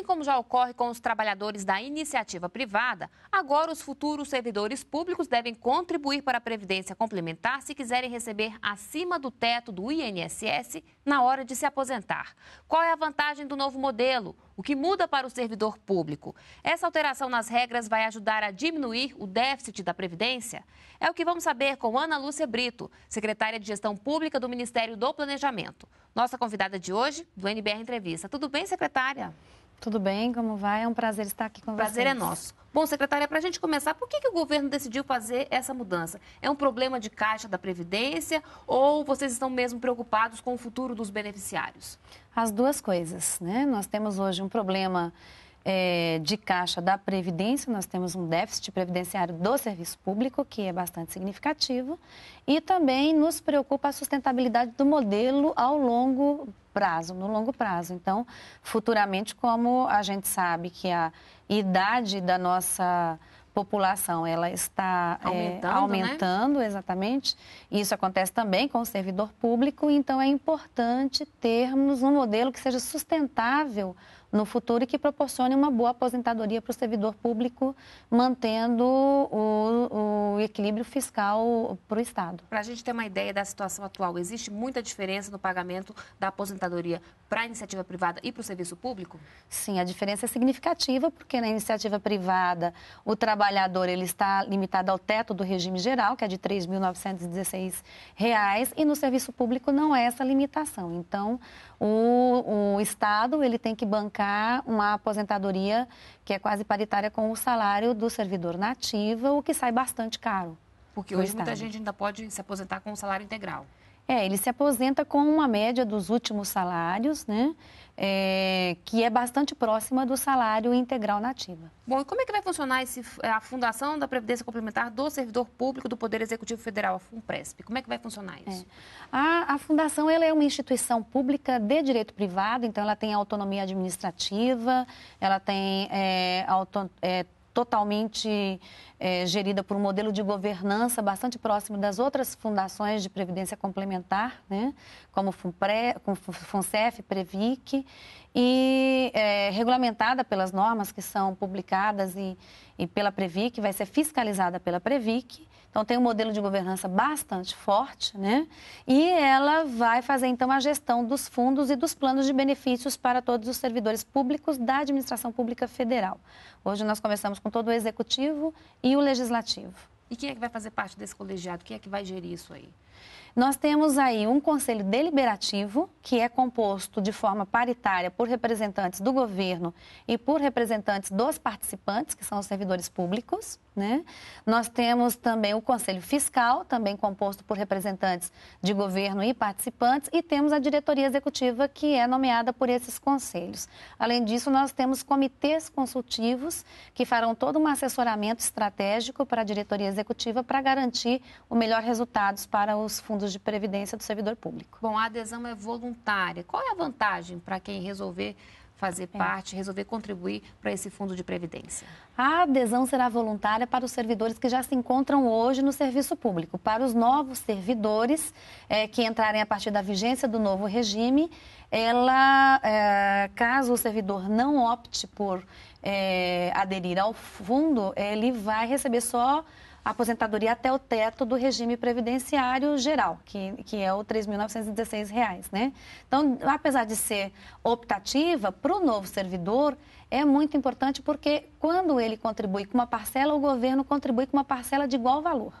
Assim como já ocorre com os trabalhadores da iniciativa privada, agora os futuros servidores públicos devem contribuir para a Previdência Complementar se quiserem receber acima do teto do INSS na hora de se aposentar. Qual é a vantagem do novo modelo? O que muda para o servidor público? Essa alteração nas regras vai ajudar a diminuir o déficit da Previdência? É o que vamos saber com Ana Lúcia Brito, secretária de Gestão Pública do Ministério do Planejamento. Nossa convidada de hoje, do NBR Entrevista. Tudo bem, secretária? Tudo bem, como vai? É um prazer estar aqui com prazer vocês. Prazer é nosso. Bom, secretária, para a gente começar, por que, que o governo decidiu fazer essa mudança? É um problema de caixa da Previdência ou vocês estão mesmo preocupados com o futuro dos beneficiários? As duas coisas, né? Nós temos hoje um problema é, de caixa da Previdência, nós temos um déficit previdenciário do serviço público, que é bastante significativo, e também nos preocupa a sustentabilidade do modelo ao longo prazo, no longo prazo. Então, futuramente, como a gente sabe que a idade da nossa população ela está aumentando, é, aumentando né? exatamente. Isso acontece também com o servidor público, então é importante termos um modelo que seja sustentável no futuro e que proporcione uma boa aposentadoria para o servidor público, mantendo o, o equilíbrio fiscal para o Estado. Para a gente ter uma ideia da situação atual, existe muita diferença no pagamento da aposentadoria para a iniciativa privada e para o serviço público? Sim, a diferença é significativa, porque na iniciativa privada o trabalhador ele está limitado ao teto do regime geral, que é de R$ 3.916, e no serviço público não é essa limitação. Então, o, o Estado ele tem que bancar uma aposentadoria que é quase paritária com o salário do servidor nativa, o que sai bastante caro. Porque hoje muita gente ainda pode se aposentar com o salário integral. É, ele se aposenta com uma média dos últimos salários, né? É, que é bastante próxima do salário integral nativa. Bom, e como é que vai funcionar esse, a Fundação da Previdência Complementar do Servidor Público do Poder Executivo Federal, a FUNPRESP? Como é que vai funcionar isso? É. A, a, Fundação ela é uma instituição pública de direito privado, então ela tem autonomia administrativa, ela tem é, auto, é, totalmente é, gerida por um modelo de governança bastante próximo das outras fundações de previdência complementar, né? como Funpre, FUNCEF, Previc, e é, regulamentada pelas normas que são publicadas e, e pela Previc, vai ser fiscalizada pela Previc. Então, tem um modelo de governança bastante forte, né? E ela vai fazer, então, a gestão dos fundos e dos planos de benefícios para todos os servidores públicos da administração pública federal. Hoje nós começamos com todo o executivo e o legislativo. E quem é que vai fazer parte desse colegiado? Quem é que vai gerir isso aí? Nós temos aí um conselho deliberativo, que é composto de forma paritária por representantes do governo e por representantes dos participantes, que são os servidores públicos. Né? Nós temos também o conselho fiscal, também composto por representantes de governo e participantes, e temos a diretoria executiva, que é nomeada por esses conselhos. Além disso, nós temos comitês consultivos que farão todo um assessoramento estratégico para a diretoria executiva para garantir o melhor resultados para os fundos de previdência do servidor público. Bom, a adesão é voluntária. Qual é a vantagem para quem resolver fazer é. parte, resolver contribuir para esse fundo de previdência? A adesão será voluntária para os servidores que já se encontram hoje no serviço público. Para os novos servidores é, que entrarem a partir da vigência do novo regime, ela, é, caso o servidor não opte por é, aderir ao fundo, ele vai receber só aposentadoria até o teto do regime previdenciário geral, que, que é o R$ 3.916, né? Então, apesar de ser optativa, para o novo servidor, é muito importante porque quando ele contribui com uma parcela, o governo contribui com uma parcela de igual valor.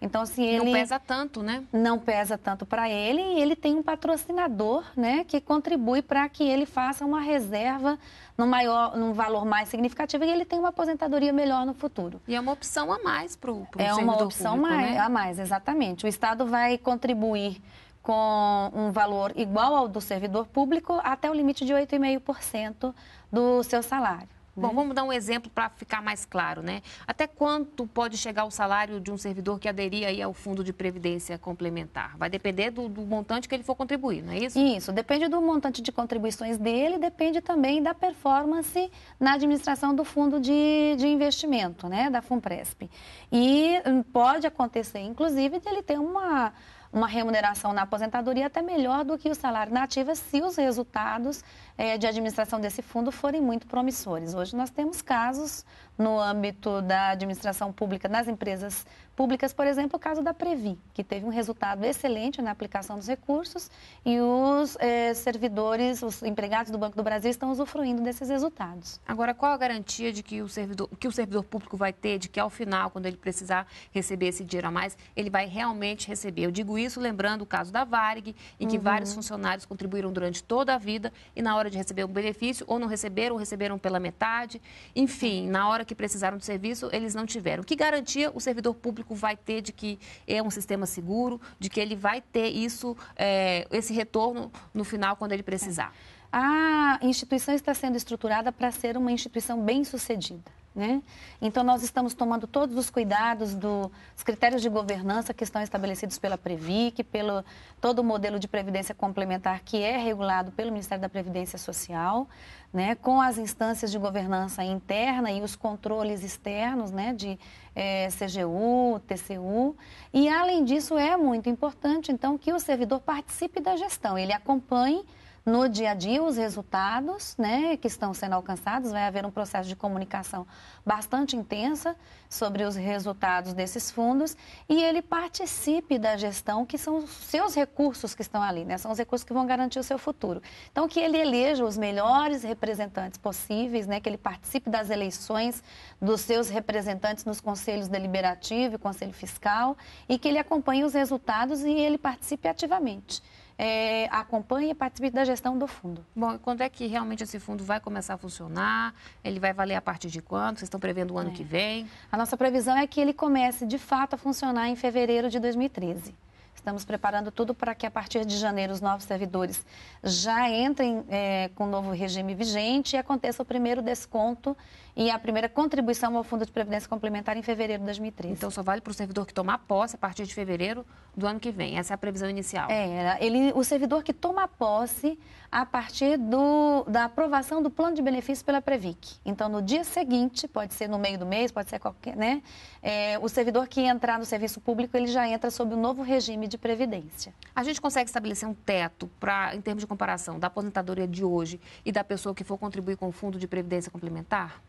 Então, se ele. Não pesa tanto, né? Não pesa tanto para ele e ele tem um patrocinador, né, que contribui para que ele faça uma reserva num, maior, num valor mais significativo e ele tem uma aposentadoria melhor no futuro. E é uma opção a mais para o É uma opção público, mais, né? a mais, exatamente. O Estado vai contribuir com um valor igual ao do servidor público até o limite de 8,5% do seu salário. Bom, vamos dar um exemplo para ficar mais claro, né? Até quanto pode chegar o salário de um servidor que aderir aí ao fundo de previdência complementar? Vai depender do, do, montante que ele for contribuir, não é isso? Isso, depende do montante de contribuições dele, depende também da performance na administração do fundo de, de investimento, né? Da FUNPRESP. E hum, pode acontecer, inclusive, de ele ter uma uma remuneração na aposentadoria até melhor do que o salário nativa se os resultados é, de administração desse fundo forem muito promissores. Hoje nós temos casos no âmbito da administração pública, nas empresas públicas, por exemplo, o caso da Previ, que teve um resultado excelente na aplicação dos recursos e os eh, servidores, os empregados do Banco do Brasil estão usufruindo desses resultados. Agora, qual a garantia de que o servidor, que o servidor público vai ter, de que ao final, quando ele precisar receber esse dinheiro a mais, ele vai realmente receber? Eu digo isso lembrando o caso da Varig, em que uhum. vários funcionários contribuíram durante toda a vida e na hora de receber um benefício, ou não receberam, ou receberam pela metade. Enfim, na hora que precisaram do serviço, eles não tiveram. Que garantia o servidor público vai ter de que é um sistema seguro, de que ele vai ter isso, é, esse retorno no final quando ele precisar? A instituição está sendo estruturada para ser uma instituição bem sucedida. Né? Então, nós estamos tomando todos os cuidados dos critérios de governança que estão estabelecidos pela Previc, pelo todo o modelo de previdência complementar que é regulado pelo Ministério da Previdência Social, né? com as instâncias de governança interna e os controles externos né? de é, eh, CGU, TCU. E, além disso, é muito importante, então, que o servidor participe da gestão, ele acompanhe no dia a dia os resultados né, que estão sendo alcançados. Vai haver um processo de comunicação bastante intensa sobre os resultados desses fundos e ele participe da gestão, que são os seus recursos que estão ali, né? são os recursos que vão garantir o seu futuro. Então, que ele eleja os melhores representantes possíveis, né? que ele participe das eleições dos seus representantes nos conselhos deliberativo e conselho fiscal e que ele acompanhe os resultados e ele participe ativamente é, acompanhe e participe da gestão do fundo. Bom, e quando é que realmente esse fundo vai começar a funcionar? Ele vai valer a partir de quando? Vocês estão prevendo o ano é. que vem? A nossa previsão é que ele comece de fato a funcionar em fevereiro de 2013. Estamos preparando tudo para que a partir de janeiro os novos servidores já entrem é, com o novo regime vigente e aconteça o primeiro desconto e a primeira contribuição ao Fundo de Previdência Complementar em fevereiro de 2013. Então só vale para o servidor que tomar posse a partir de fevereiro do ano que vem. Essa é a previsão inicial. É, ele, o servidor que toma posse a partir do, da aprovação do plano de benefícios pela Previc. Então, no dia seguinte, pode ser no meio do mês, pode ser qualquer, né? É, o servidor que entrar no serviço público, ele já entra sob o novo regime de previdência. A gente consegue estabelecer um teto para, em termos de comparação, da aposentadoria de hoje e da pessoa que for contribuir com o fundo de previdência complementar?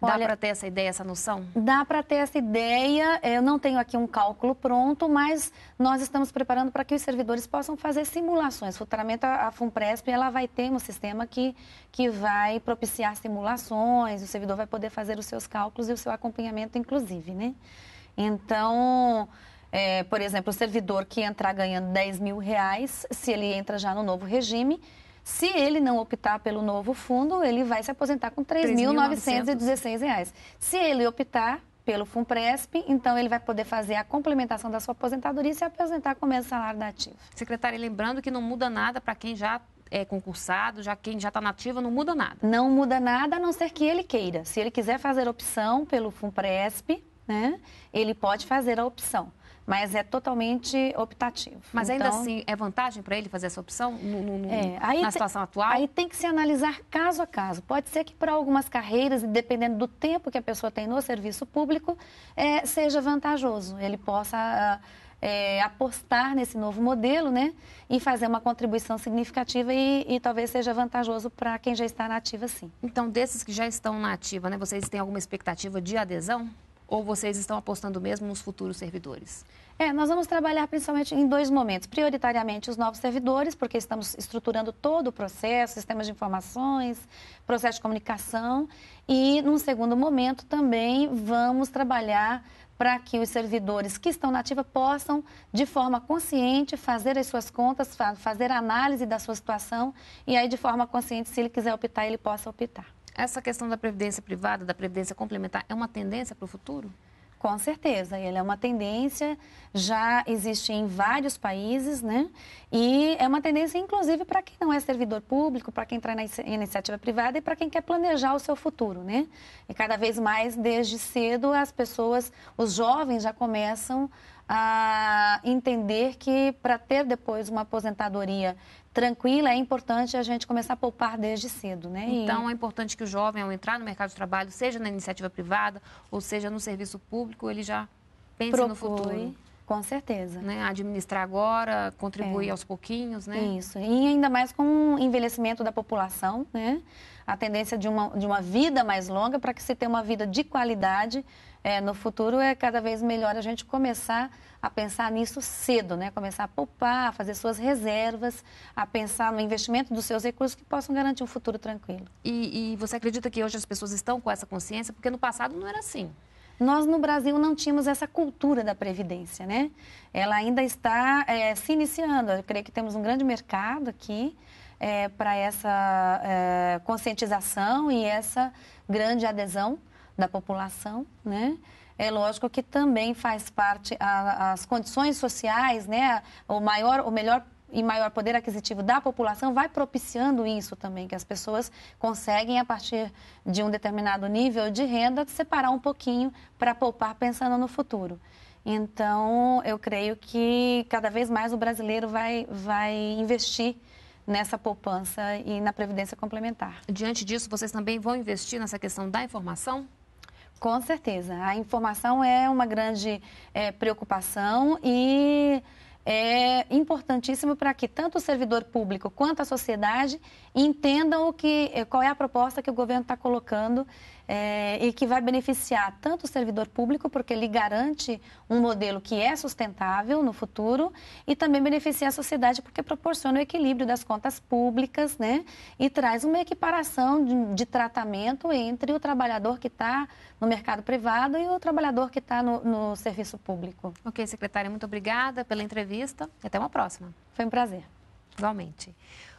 Dá para ter essa ideia, essa noção? Dá para ter essa ideia. Eu não tenho aqui um cálculo pronto, mas nós estamos preparando para que os servidores possam fazer simulações. Futuramente, a FUNPRESP ela vai ter um sistema que, que vai propiciar simulações, o servidor vai poder fazer os seus cálculos e o seu acompanhamento, inclusive, né? Então, é, por exemplo, o servidor que entrar ganhando 10 mil reais, se ele entra já no novo regime, se ele não optar pelo novo fundo, ele vai se aposentar com R$ 3.916. Se ele optar pelo FUNPRESP, então ele vai poder fazer a complementação da sua aposentadoria e se aposentar com o mesmo salário da ativa. Secretária, lembrando que não muda nada para quem já é concursado, já quem já está nativa, não muda nada. Não muda nada, a não ser que ele queira. Se ele quiser fazer opção pelo FUNPRESP, né, ele pode fazer a opção mas é totalmente optativo. Mas então, ainda assim, é vantagem para ele fazer essa opção no, no, é, na te, situação atual? Aí tem que se analisar caso a caso. Pode ser que para algumas carreiras, dependendo do tempo que a pessoa tem no serviço público, é, seja vantajoso. Ele possa... É, apostar nesse novo modelo, né? E fazer uma contribuição significativa e, e talvez seja vantajoso para quem já está na ativa, sim. Então, desses que já estão na ativa, né? Vocês têm alguma expectativa de adesão? Ou vocês estão apostando mesmo nos futuros servidores? É, nós vamos trabalhar principalmente em dois momentos. Prioritariamente os novos servidores, porque estamos estruturando todo o processo, sistemas de informações, processo de comunicação. E, num segundo momento, também vamos trabalhar para que os servidores que estão na ativa possam, de forma consciente, fazer as suas contas, fazer a análise da sua situação e aí, de forma consciente, se ele quiser optar, ele possa optar. Essa questão da previdência privada, da previdência complementar, é uma tendência para o futuro? Com certeza, ele é uma tendência, já existe em vários países, né? E é uma tendência, inclusive, para quem não é servidor público, para quem entrar na iniciativa privada e para quem quer planejar o seu futuro, né? E cada vez mais, desde cedo, as pessoas, os jovens já começam a entender que para ter depois uma aposentadoria tranquila, é importante a gente começar a poupar desde cedo, né? Então, é importante que o jovem, ao entrar no mercado de trabalho, seja na iniciativa privada ou seja no serviço público, ele já pense Procure. no futuro. Com certeza. Né? Administrar agora, contribuir é. aos pouquinhos, né? Isso. E ainda mais com o envelhecimento da população, né? A tendência de uma, de uma vida mais longa para que se tenha uma vida de qualidade é, no futuro é cada vez melhor a gente começar a pensar nisso cedo, né? Começar a poupar, a fazer suas reservas, a pensar no investimento dos seus recursos que possam garantir um futuro tranquilo. E, e você acredita que hoje as pessoas estão com essa consciência? Porque no passado não era assim. Nós no Brasil não tínhamos essa cultura da previdência, né? Ela ainda está é, se iniciando. Eu creio que temos um grande mercado aqui é, para essa é, conscientização e essa grande adesão da população, né? É lógico que também faz parte a, as condições sociais, né? O maior, o melhor e maior poder aquisitivo da população vai propiciando isso também, que as pessoas conseguem, a partir de um determinado nível de renda, separar um pouquinho para poupar pensando no futuro. Então, eu creio que cada vez mais o brasileiro vai, vai investir nessa poupança e na previdência complementar. Diante disso, vocês também vão investir nessa questão da informação? Com certeza. A informação é uma grande é, preocupação e é importantíssimo para que tanto o servidor público quanto a sociedade entendam o que, qual é a proposta que o governo está colocando é, e que vai beneficiar tanto o servidor público, porque ele garante um modelo que é sustentável no futuro, e também beneficia a sociedade, porque proporciona o equilíbrio das contas públicas, né? E traz uma equiparação de, de tratamento entre o trabalhador que está no mercado privado e o trabalhador que está no, no serviço público. Ok, secretária, muito obrigada pela entrevista e até uma próxima. Foi um prazer. Igualmente.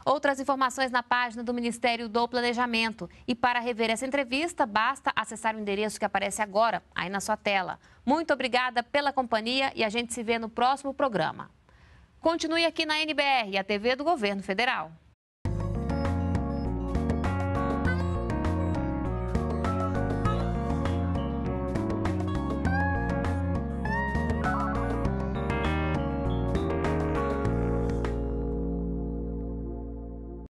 Outras informações na página do Ministério do Planejamento. E para rever essa entrevista, basta acessar o endereço que aparece agora, aí na sua tela. Muito obrigada pela companhia e a gente se vê no próximo programa. Continue aqui na NBR, a TV do Governo Federal.